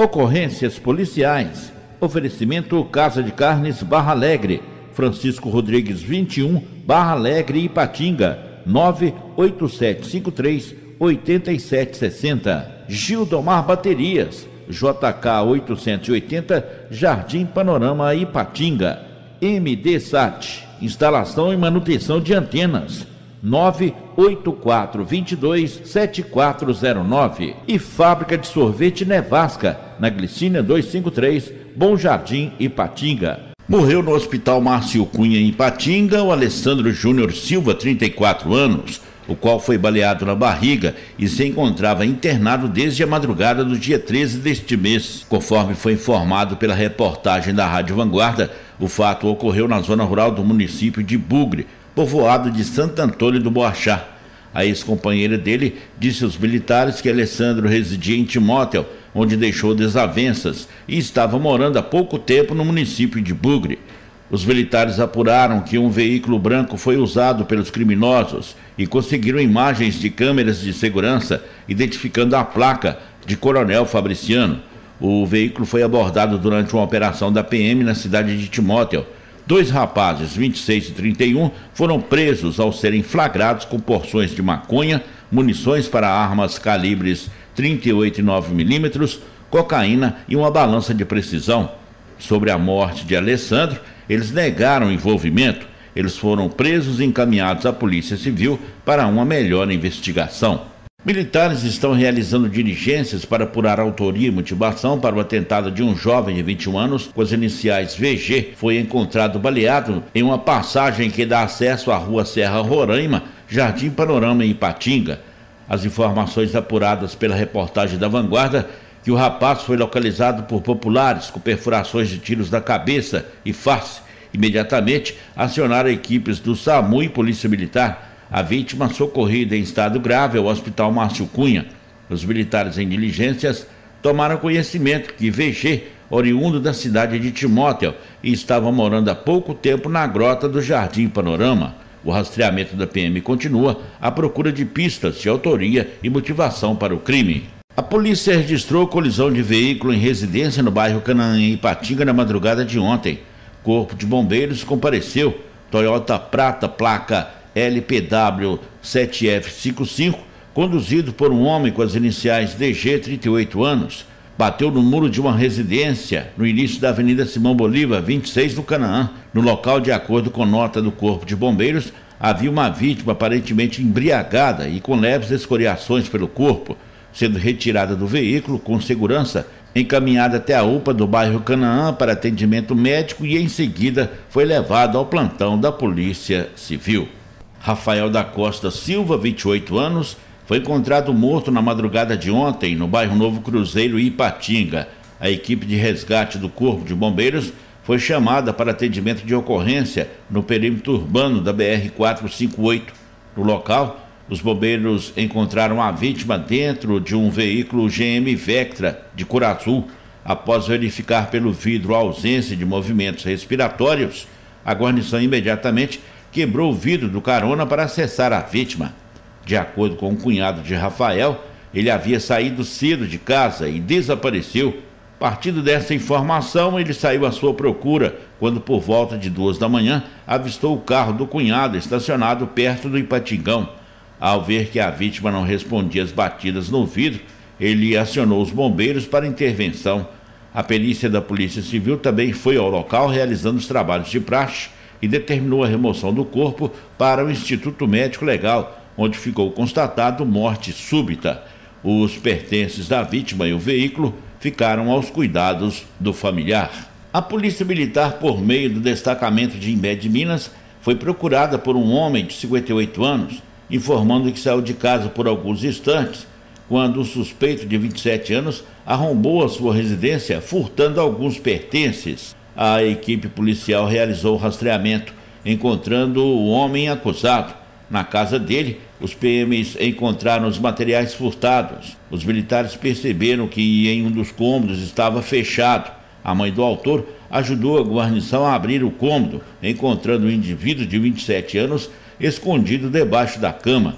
Ocorrências policiais. Oferecimento Casa de Carnes Barra Alegre. Francisco Rodrigues 21, Barra Alegre, Ipatinga. 98753 8760. Gildomar Baterias. JK 880, Jardim Panorama, Ipatinga. MD Sat. Instalação e manutenção de antenas. 98422 7409 e Fábrica de Sorvete Nevasca, na Glicínia 253, Bom Jardim, Ipatinga. Morreu no Hospital Márcio Cunha, em Ipatinga, o Alessandro Júnior Silva, 34 anos, o qual foi baleado na barriga e se encontrava internado desde a madrugada do dia 13 deste mês. Conforme foi informado pela reportagem da Rádio Vanguarda, o fato ocorreu na zona rural do município de Bugre, povoado de Santo Antônio do Boachá. A ex-companheira dele disse aos militares que Alessandro residia em Timóteo, onde deixou desavenças e estava morando há pouco tempo no município de Bugre. Os militares apuraram que um veículo branco foi usado pelos criminosos e conseguiram imagens de câmeras de segurança identificando a placa de Coronel Fabriciano. O veículo foi abordado durante uma operação da PM na cidade de Timóteo Dois rapazes, 26 e 31, foram presos ao serem flagrados com porções de maconha, munições para armas calibres 38 e 9 milímetros, cocaína e uma balança de precisão. Sobre a morte de Alessandro, eles negaram envolvimento. Eles foram presos e encaminhados à Polícia Civil para uma melhor investigação. Militares estão realizando diligências para apurar autoria e motivação para o atentado de um jovem de 21 anos com as iniciais VG. Foi encontrado baleado em uma passagem que dá acesso à rua Serra Roraima, Jardim Panorama em Ipatinga. As informações apuradas pela reportagem da Vanguarda que o rapaz foi localizado por populares com perfurações de tiros na cabeça e face. Imediatamente acionaram equipes do SAMU e Polícia Militar a vítima socorrida em estado grave ao Hospital Márcio Cunha. Os militares em diligências tomaram conhecimento que VG, oriundo da cidade de Timóteo, estava morando há pouco tempo na grota do Jardim Panorama. O rastreamento da PM continua à procura de pistas de autoria e motivação para o crime. A polícia registrou colisão de veículo em residência no bairro Canaã, em Ipatinga, na madrugada de ontem. Corpo de Bombeiros compareceu. Toyota Prata, placa LPW 7F55, conduzido por um homem com as iniciais DG, 38 anos, bateu no muro de uma residência no início da Avenida Simão Bolívar, 26 do Canaã. No local, de acordo com nota do Corpo de Bombeiros, havia uma vítima aparentemente embriagada e com leves escoriações pelo corpo, sendo retirada do veículo com segurança, encaminhada até a UPA do bairro Canaã para atendimento médico e em seguida foi levado ao plantão da Polícia Civil. Rafael da Costa Silva, 28 anos, foi encontrado morto na madrugada de ontem no bairro Novo Cruzeiro, Ipatinga. A equipe de resgate do Corpo de Bombeiros foi chamada para atendimento de ocorrência no perímetro urbano da BR-458. No local, os bombeiros encontraram a vítima dentro de um veículo GM Vectra de cor azul. Após verificar pelo vidro a ausência de movimentos respiratórios, a guarnição imediatamente quebrou o vidro do carona para acessar a vítima. De acordo com o cunhado de Rafael, ele havia saído cedo de casa e desapareceu. Partindo dessa informação, ele saiu à sua procura quando, por volta de duas da manhã, avistou o carro do cunhado estacionado perto do Ipatingão. Ao ver que a vítima não respondia às batidas no vidro, ele acionou os bombeiros para intervenção. A perícia da Polícia Civil também foi ao local realizando os trabalhos de praxe e determinou a remoção do corpo para o Instituto Médico Legal, onde ficou constatado morte súbita. Os pertences da vítima e o veículo ficaram aos cuidados do familiar. A Polícia Militar, por meio do destacamento de Imbé de Minas, foi procurada por um homem de 58 anos, informando que saiu de casa por alguns instantes, quando o suspeito de 27 anos arrombou a sua residência, furtando alguns pertences a equipe policial realizou o rastreamento, encontrando o homem acusado. Na casa dele, os PMs encontraram os materiais furtados. Os militares perceberam que em um dos cômodos estava fechado. A mãe do autor ajudou a guarnição a abrir o cômodo, encontrando um indivíduo de 27 anos escondido debaixo da cama.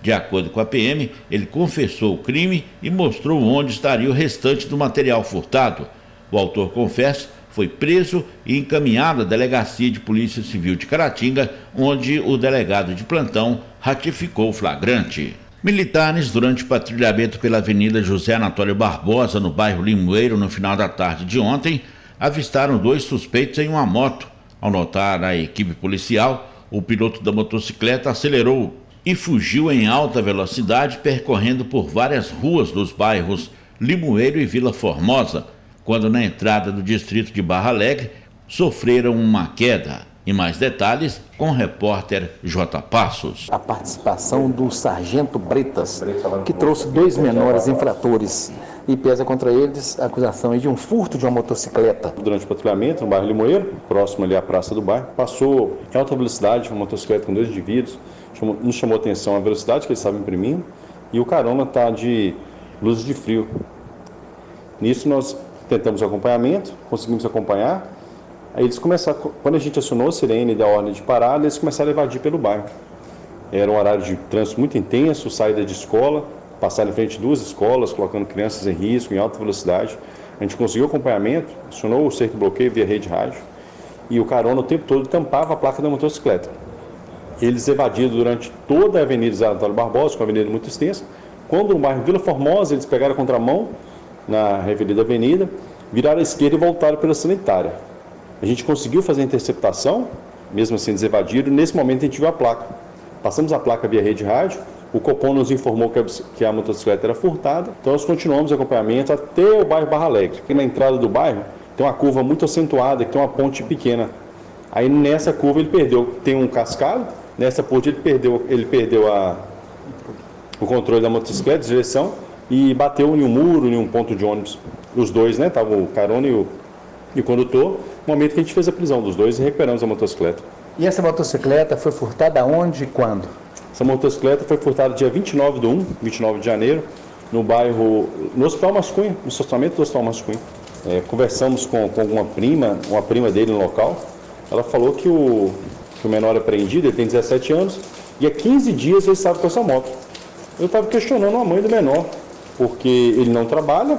De acordo com a PM, ele confessou o crime e mostrou onde estaria o restante do material furtado. O autor confessa foi preso e encaminhado à Delegacia de Polícia Civil de Caratinga, onde o delegado de plantão ratificou o flagrante. Militares, durante patrulhamento pela Avenida José Anatólio Barbosa, no bairro Limoeiro, no final da tarde de ontem, avistaram dois suspeitos em uma moto. Ao notar a equipe policial, o piloto da motocicleta acelerou e fugiu em alta velocidade, percorrendo por várias ruas dos bairros Limoeiro e Vila Formosa, quando na entrada do distrito de Barra Alegre sofreram uma queda. E mais detalhes com o repórter J. Passos. A participação do sargento Bretas, que trouxe dois menores infratores e pesa contra eles a acusação de um furto de uma motocicleta. Durante o patrulhamento no bairro Limoeiro, próximo ali à praça do bairro, passou em alta velocidade uma motocicleta com dois indivíduos. Chamou, nos chamou a atenção a velocidade que eles estavam imprimindo e o carona está de luzes de frio. Nisso nós tentamos acompanhamento, conseguimos acompanhar. Aí eles começaram, quando a gente acionou a sirene da ordem de parada, eles começaram a evadir pelo bairro. Era um horário de trânsito muito intenso, saída de escola, passaram em frente de duas escolas, colocando crianças em risco, em alta velocidade. A gente conseguiu acompanhamento, acionou o cerco bloqueio via rede rádio e o carona o tempo todo tampava a placa da motocicleta. Eles evadiram durante toda a Avenida Zé Antônio Barbosa, com a avenida muito extensa. Quando no bairro Vila Formosa, eles pegaram a contramão, na Revelida Avenida, viraram à esquerda e voltaram pela sanitária. A gente conseguiu fazer a interceptação, mesmo assim eles evadiram, nesse momento a gente viu a placa. Passamos a placa via rede rádio, o Copom nos informou que a motocicleta era furtada, então nós continuamos o acompanhamento até o bairro Barra Alegre. Aqui na entrada do bairro tem uma curva muito acentuada, que tem uma ponte pequena. Aí nessa curva ele perdeu, tem um cascalho, nessa ponte ele perdeu, ele perdeu a, o controle da motocicleta, direção, e bateu em um muro, em um ponto de ônibus. Os dois, né? Tava o carona e o, e o condutor. No momento que a gente fez a prisão dos dois e recuperamos a motocicleta. E essa motocicleta foi furtada onde e quando? Essa motocicleta foi furtada dia 29 de 1, 29 de janeiro, no bairro, no Hospital Mascunha, no estacionamento do Hospital Mascunha. É, conversamos com, com uma prima, uma prima dele no local. Ela falou que o, que o menor apreendido, ele tem 17 anos, e há 15 dias ele estava com essa moto. Eu estava questionando a mãe do menor porque ele não trabalha,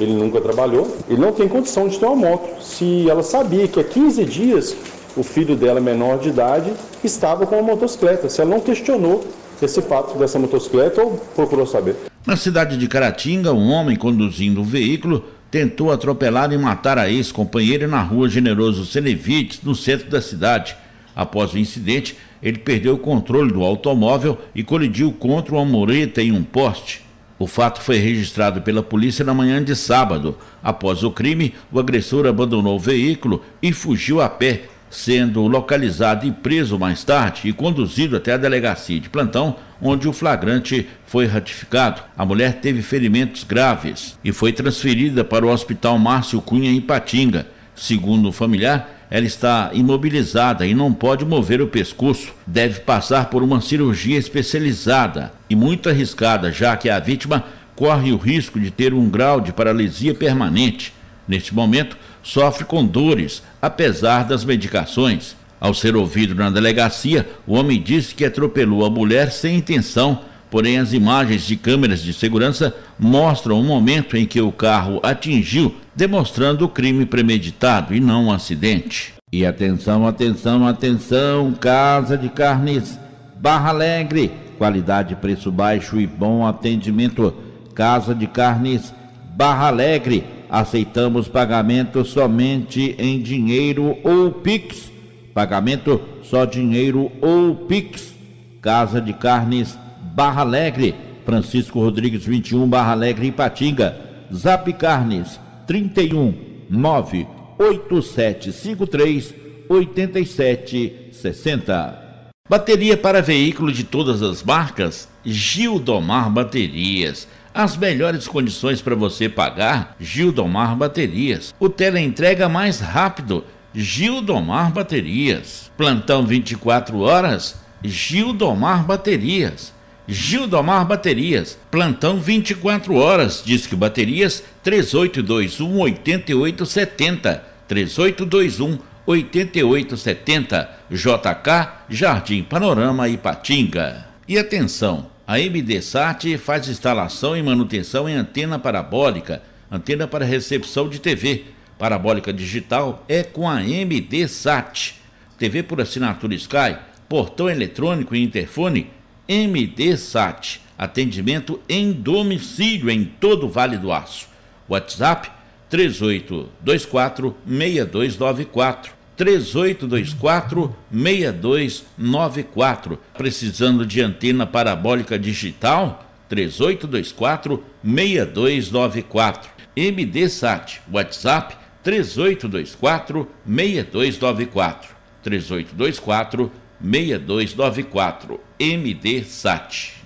ele nunca trabalhou, ele não tem condição de ter uma moto. Se ela sabia que há 15 dias o filho dela, menor de idade, estava com uma motocicleta, se ela não questionou esse fato dessa motocicleta ou procurou saber. Na cidade de Caratinga, um homem conduzindo um veículo tentou atropelar e matar a ex-companheira na rua Generoso Senevites, no centro da cidade. Após o incidente, ele perdeu o controle do automóvel e colidiu contra uma mureta em um poste. O fato foi registrado pela polícia na manhã de sábado. Após o crime, o agressor abandonou o veículo e fugiu a pé, sendo localizado e preso mais tarde e conduzido até a delegacia de plantão, onde o flagrante foi ratificado. A mulher teve ferimentos graves e foi transferida para o Hospital Márcio Cunha em Patinga. Segundo o familiar, ela está imobilizada e não pode mover o pescoço. Deve passar por uma cirurgia especializada e muito arriscada, já que a vítima corre o risco de ter um grau de paralisia permanente. Neste momento, sofre com dores, apesar das medicações. Ao ser ouvido na delegacia, o homem disse que atropelou a mulher sem intenção Porém, as imagens de câmeras de segurança mostram o momento em que o carro atingiu, demonstrando o crime premeditado e não um acidente. E atenção, atenção, atenção, Casa de Carnes Barra Alegre, qualidade, preço baixo e bom atendimento. Casa de Carnes Barra Alegre, aceitamos pagamento somente em dinheiro ou Pix. Pagamento só dinheiro ou Pix. Casa de Carnes Barra Alegre, Francisco Rodrigues 21, Barra Alegre, Ipatinga. Zap Carnes 31 98753 8760. Bateria para veículo de todas as marcas? Gildomar Baterias. As melhores condições para você pagar? Gildomar Baterias. O teleentrega mais rápido? Gildomar Baterias. Plantão 24 horas? Gildomar Baterias. Gildomar Baterias, plantão 24 horas, Disque Baterias 3821 8870, 3821 8870, JK, Jardim Panorama Ipatinga. E atenção, A MDSat faz instalação e manutenção em antena parabólica, antena para recepção de TV. Parabólica digital é com a MDSat. TV por assinatura Sky, portão eletrônico e interfone MDSat. Atendimento em domicílio em todo o Vale do Aço. WhatsApp 3824 6294. 3824 6294. Precisando de antena parabólica digital? 3824 6294. MDSat, WhatsApp 3824 6294. 3824 6294. MDSat.